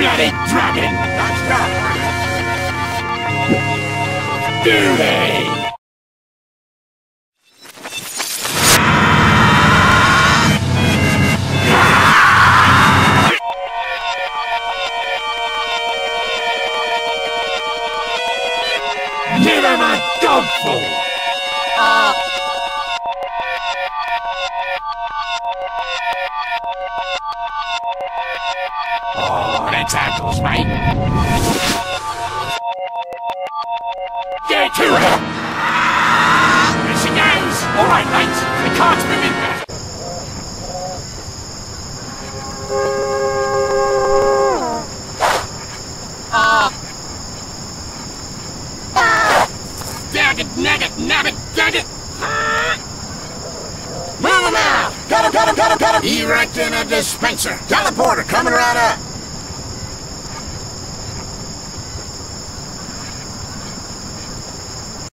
bloody dragon! Do they? Fury! Oh, that's ankles, mate. Get to it! There she goes! All right, mate. The moving back. Dag it, nag it, nab it, dag it! Got him, got him, got him, got him! Erecting a dispenser. Teleporter coming right up!